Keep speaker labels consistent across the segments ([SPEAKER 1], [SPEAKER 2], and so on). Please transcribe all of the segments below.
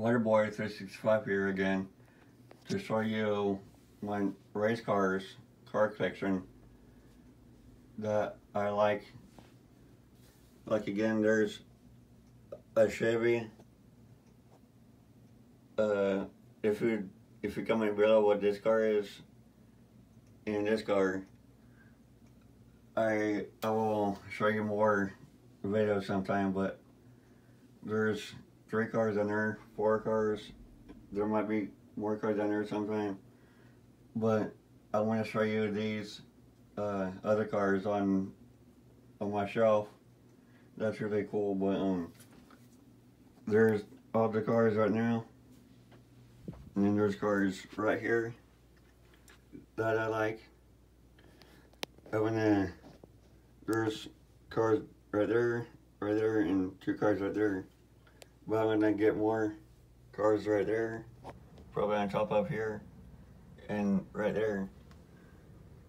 [SPEAKER 1] Waterboy 365 here again to show you my race cars, car collection that I like. Like again, there's a Chevy. Uh, if you if you comment below what this car is, in this car, I I will show you more videos sometime. But there's three cars in there, four cars. There might be more cars in there sometime. But I want to show you these uh, other cars on on my shelf. That's really cool. But um, there's all the cars right now. And then there's cars right here that I like. And then there's cars right there, right there, and two cars right there. But I'm gonna get more cars right there, probably on top up here, and right there.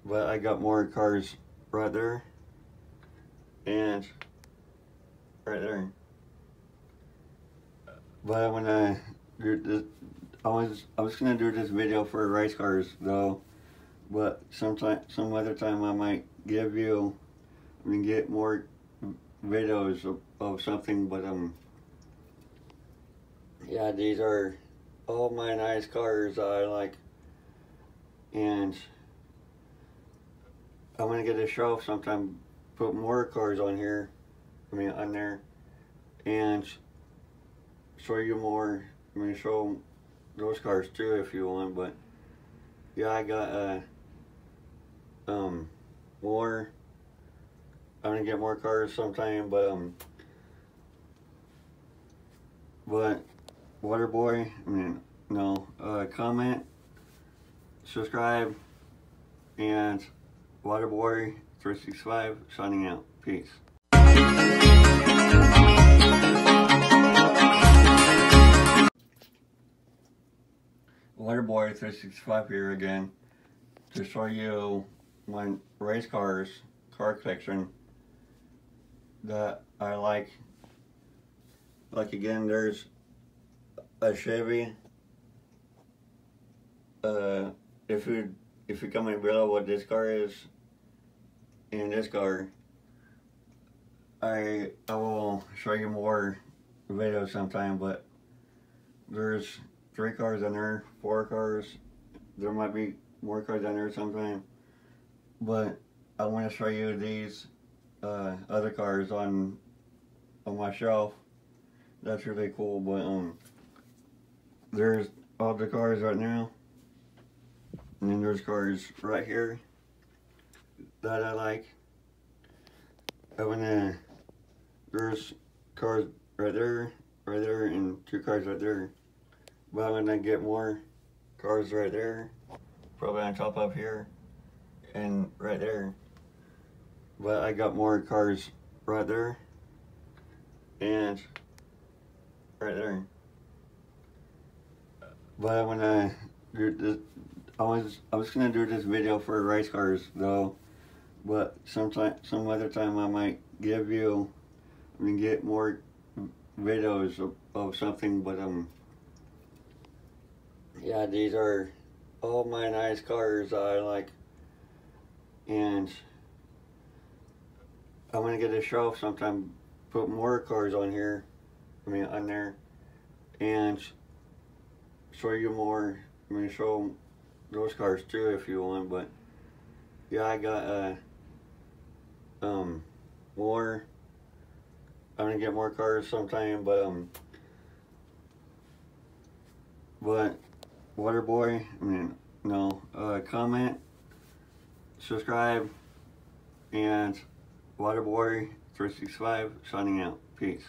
[SPEAKER 1] But I got more cars right there, and right there. But I'm gonna do this. I was I was gonna do this video for race cars though, but sometime some other time I might give you I mean get more videos of, of something. But um, yeah, these are all my nice cars I like, and I'm gonna get a shelf sometime. Put more cars on here. I mean on there, and show you more. I mean show those cars too if you want. But yeah, I got uh um more. I'm gonna get more cars sometime, but um, but Waterboy, I mean no, uh, comment, subscribe, and Waterboy 365 signing out. Peace. Waterboy 365 here again to show you my race cars, car collection that I like. Like again, there's a Chevy. Uh, if you if you comment below what this car is, in this car, I I will show you more videos sometime. But there's three cars in there, four cars. There might be more cars in there sometime. But I want to show you these uh, other cars on on my shelf. That's really cool. But um, there's all the cars right now. And then there's cars right here that I like. And then there's cars right there, right there, and two cars right there. But I'm gonna get more cars right there, probably on top up here, and right there. But I got more cars right there, and right there. But gonna do this. I was I was gonna do this video for race cars though, but sometime some other time I might give you, I mean get more videos of, of something. But um, yeah, these are all my nice cars I like, and I'm gonna get a shelf sometime. Put more cars on here. I mean on there, and show you more. I mean, show those cars too if you want. But yeah, I got uh, um more. I'm gonna get more cars sometime, but um, but Waterboy, I mean no, uh, comment, subscribe, and Waterboy 365 signing out. Peace.